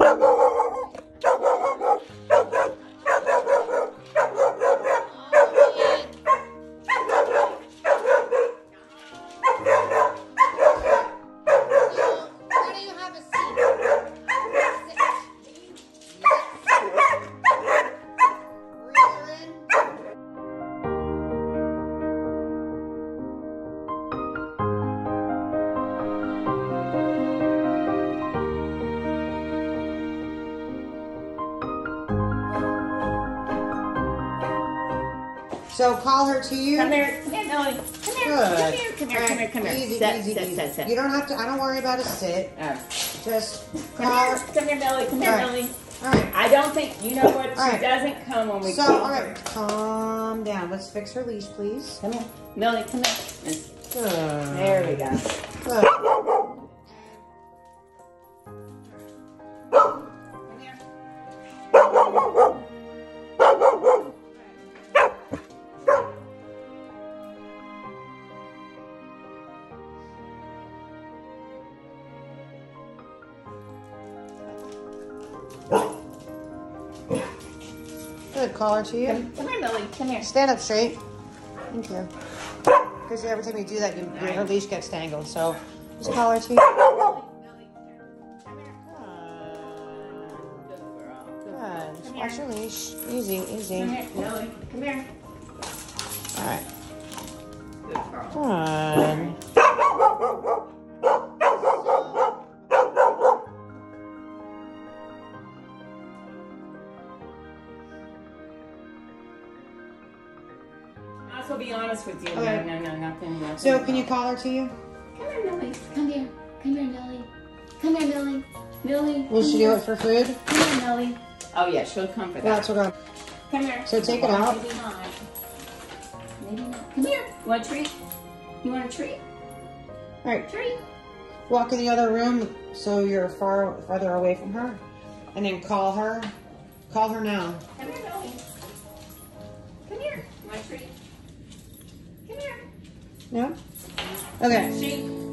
Ah, não, não. So call her to you. Come here, come here, Millie. Come here, come here, come here, come here, come here. Easy, sit, easy, sit, easy. sit, sit. You don't have to. I don't worry about a sit. All right. Just Come here, come here, Millie. Come here, All right. Millie. All right. I don't think you know what. She All right. doesn't come when we So, call all her. right, calm down. Let's fix her leash, please. Come here, Millie. Come here. Good. There we go. Good. Her to you. Come, here, Millie. Come here. Stand up straight. Thank you. Because every time you do that, you, her leash gets tangled. So just call her to you. Millie, come here. Good. Good girl. Good. Just Come watch your leash. Easy, easy. Come here, Millie. Come here. All right. Good girl. Good. I'll be honest with you. Okay. No, no, no, nothing. nothing So can you call her to you? Come here, Millie. Come here. Come here, Millie. Come here, Millie. Millie. Will she here. do it for food? Come here, Millie. Oh yeah, she'll come for that. that's what I'm. Come here. So take it out. Maybe not. Maybe not. Come here. You want a treat? You want a treat? All right. Treat. Walk in the other room so you're far farther away from her, and then call her. Call her now. Come here, No. Okay.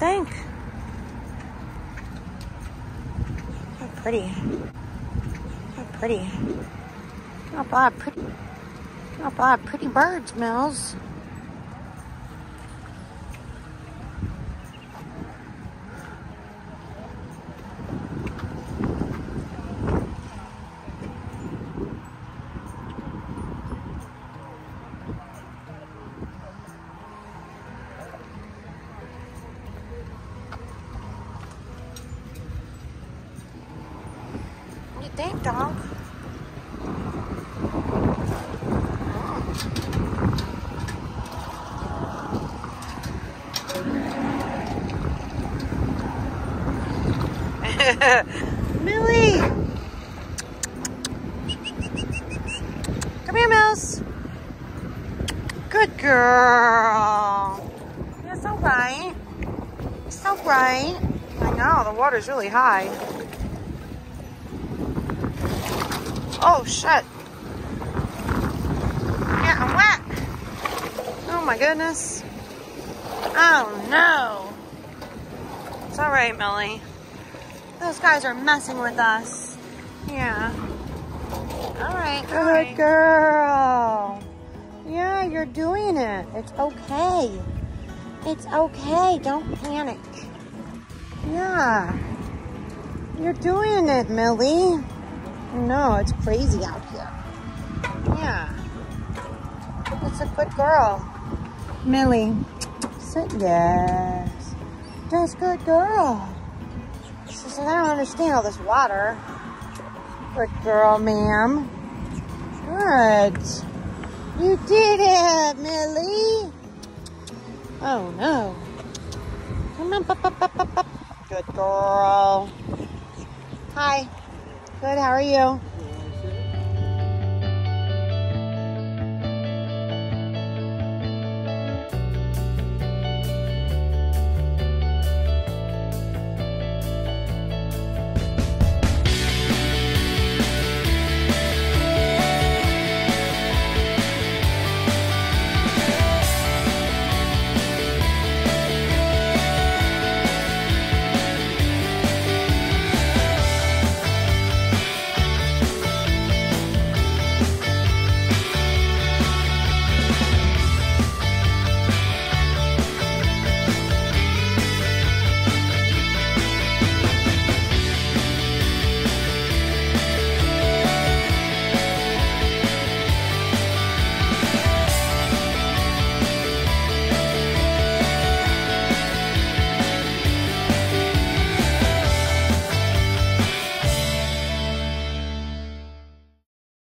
Think? How pretty. How pretty. Not bad, pretty. Not bad, pretty birds, Mills. Dog? Millie! Come here, Mills. Good girl. You're so right. So right. I know, the water's really high. Oh, shit. Getting wet. Oh, my goodness. Oh, no. It's all right, Millie. Those guys are messing with us. Yeah. All right. Good girl. Yeah, you're doing it. It's okay. It's okay. Don't panic. Yeah. You're doing it, Millie. No, it's crazy out here. Yeah. It's a good girl. Millie. Sit. Yes. That's good girl. She says, I don't understand all this water. Good girl, ma'am. Good. You did it, Millie. Oh, no. Come on, up, up, up, up, up. Good girl. Hi. Good, how are you?